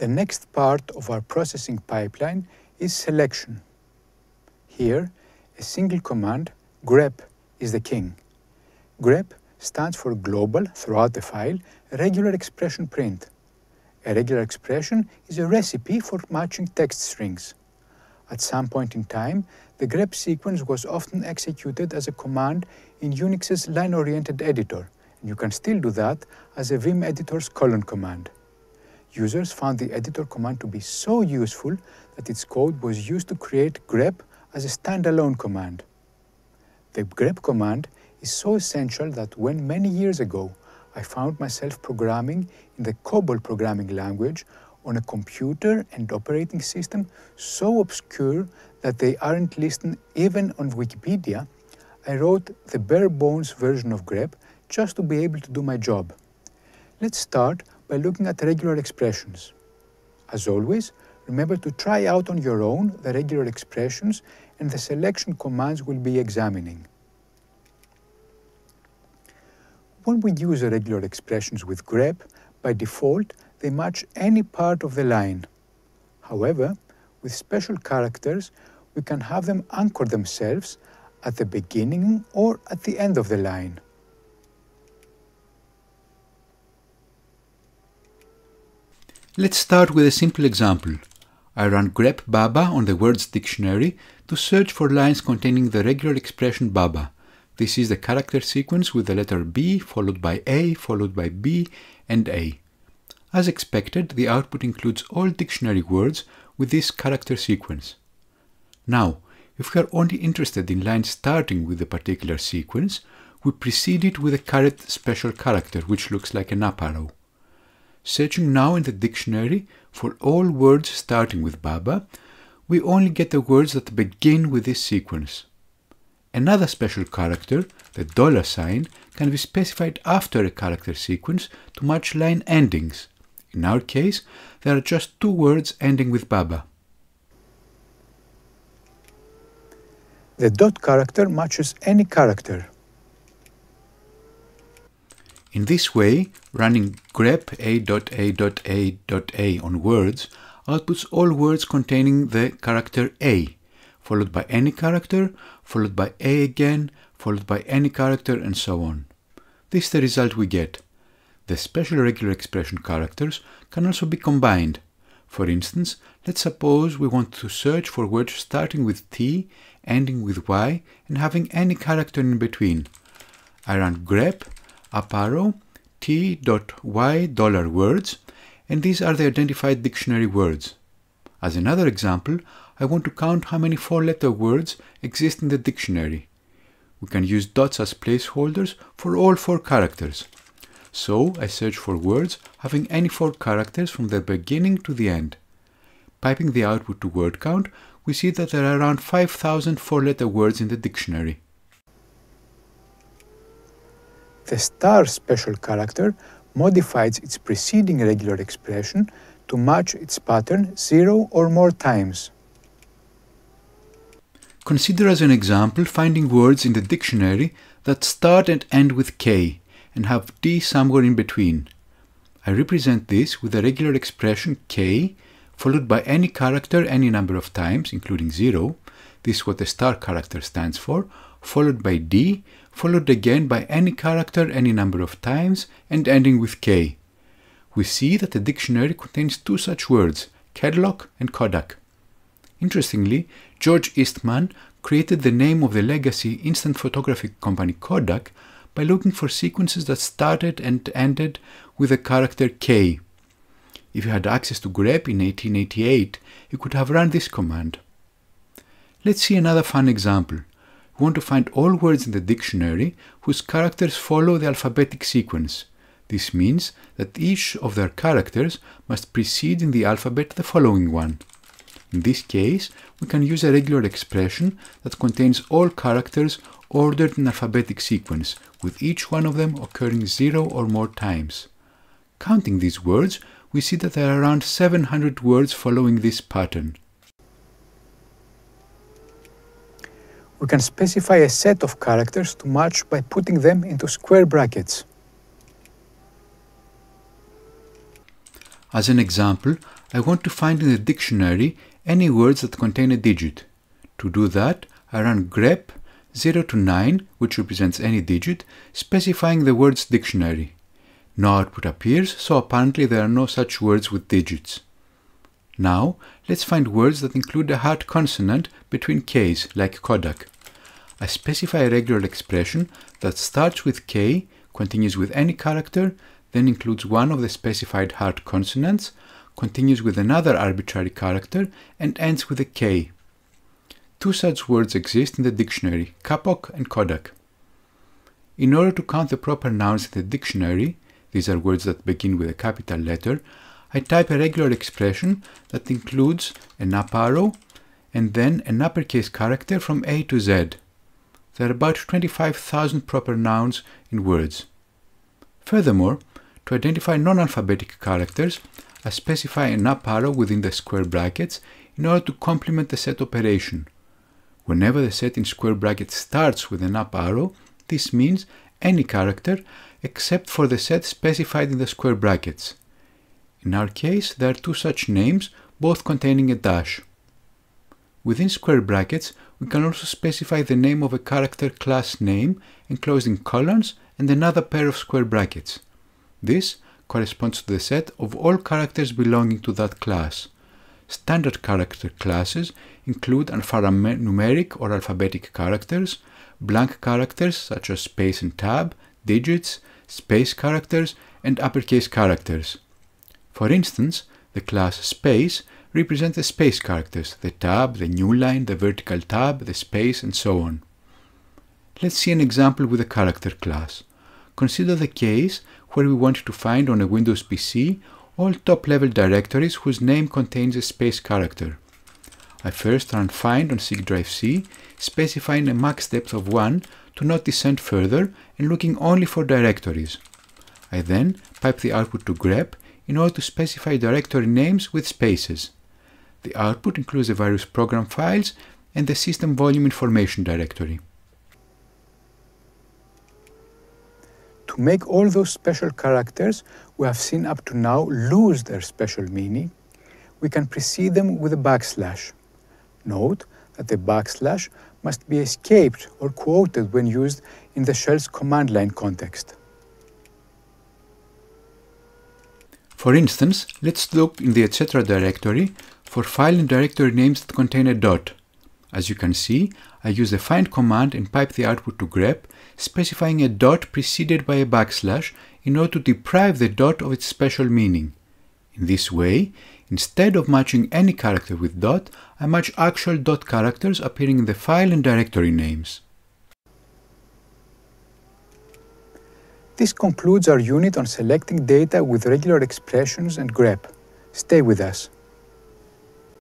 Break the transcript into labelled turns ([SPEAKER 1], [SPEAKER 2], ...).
[SPEAKER 1] The next part of our processing pipeline is selection. Here, a single command, grep, is the king. grep stands for global, throughout the file, regular expression print. A regular expression is a recipe for matching text strings. At some point in time, the grep sequence was often executed as a command in Unix's line-oriented editor, and you can still do that as a Vim editor's colon command. Users found the editor command to be so useful that its code was used to create grep as a standalone command. The grep command is so essential that when many years ago I found myself programming in the COBOL programming language on a computer and operating system so obscure that they aren't listed even on Wikipedia, I wrote the bare bones version of grep just to be able to do my job. Let's start by looking at regular expressions. As always, remember to try out on your own the regular expressions and the selection commands we'll be examining. When we use regular expressions with grep, by default, they match any part of the line. However, with special characters, we can have them anchor themselves at the beginning or at the end of the line.
[SPEAKER 2] Let's start with a simple example. I run grep baba on the words dictionary to search for lines containing the regular expression baba. This is the character sequence with the letter B followed by A followed by B and A. As expected, the output includes all dictionary words with this character sequence. Now, if we are only interested in lines starting with a particular sequence, we precede it with a caret special character which looks like an up arrow. Searching now in the dictionary for all words starting with Baba, we only get the words that begin with this sequence. Another special character, the dollar sign, can be specified after a character sequence to match line endings. In our case, there are just two words ending with Baba.
[SPEAKER 1] The dot character matches any character.
[SPEAKER 2] In this way, running grep a.a.a.a on words outputs all words containing the character a, followed by any character, followed by a again, followed by any character, and so on. This is the result we get. The special regular expression characters can also be combined. For instance, let's suppose we want to search for words starting with T, ending with Y, and having any character in between. I run grep up arrow words and these are the identified dictionary words. As another example, I want to count how many four-letter words exist in the dictionary. We can use dots as placeholders for all four characters. So I search for words having any four characters from the beginning to the end. Piping the output to word count, we see that there are around 5,000 four-letter words in the dictionary.
[SPEAKER 1] The star special character modifies its preceding regular expression to match its pattern zero or more times.
[SPEAKER 2] Consider as an example finding words in the dictionary that start and end with K and have D somewhere in between. I represent this with a regular expression K followed by any character any number of times, including 0, this is what the star character stands for, followed by D followed again by any character any number of times and ending with K. We see that the dictionary contains two such words, Kedlock and Kodak. Interestingly, George Eastman created the name of the legacy instant photography company Kodak by looking for sequences that started and ended with the character K. If you had access to grep in 1888, you could have run this command. Let's see another fun example want to find all words in the dictionary whose characters follow the alphabetic sequence. This means that each of their characters must precede in the alphabet the following one. In this case, we can use a regular expression that contains all characters ordered in alphabetic sequence, with each one of them occurring zero or more times. Counting these words, we see that there are around 700 words following this pattern.
[SPEAKER 1] We can specify a set of characters to match by putting them into square brackets.
[SPEAKER 2] As an example, I want to find in the dictionary any words that contain a digit. To do that, I run grep 0 to 9, which represents any digit, specifying the words dictionary. No output appears, so apparently there are no such words with digits. Now, let's find words that include a hard consonant between K's, like Kodak. I specify a regular expression that starts with K, continues with any character, then includes one of the specified hard consonants, continues with another arbitrary character, and ends with a K. Two such words exist in the dictionary, Kapok and Kodak. In order to count the proper nouns in the dictionary, these are words that begin with a capital letter, I type a regular expression that includes an up arrow and then an uppercase character from A to Z. There are about 25,000 proper nouns in words. Furthermore, to identify non-alphabetic characters, I specify an up arrow within the square brackets in order to complement the set operation. Whenever the set in square brackets starts with an up arrow, this means any character except for the set specified in the square brackets. In our case, there are two such names, both containing a dash. Within square brackets, we can also specify the name of a character class name enclosed in colons and another pair of square brackets. This corresponds to the set of all characters belonging to that class. Standard character classes include alphanumeric or alphabetic characters, blank characters such as space and tab, digits, space characters, and uppercase characters. For instance, the class space represents the space characters, the tab, the new line, the vertical tab, the space, and so on. Let's see an example with a character class. Consider the case where we want to find on a Windows PC all top-level directories whose name contains a space character. I first run find on cygdrive C, specifying a max depth of 1 to not descend further and looking only for directories. I then pipe the output to grep in order to specify directory names with spaces. The output includes the various program files and the system volume information directory.
[SPEAKER 1] To make all those special characters we have seen up to now lose their special meaning, we can precede them with a backslash. Note that the backslash must be escaped or quoted when used in the shell's command line context.
[SPEAKER 2] For instance, let's look in the etc directory for file and directory names that contain a dot. As you can see, I use the find command and pipe the output to grep, specifying a dot preceded by a backslash in order to deprive the dot of its special meaning. In this way, instead of matching any character with dot, I match actual dot characters appearing in the file and directory names.
[SPEAKER 1] This concludes our unit on selecting data with regular expressions and grep. Stay with us.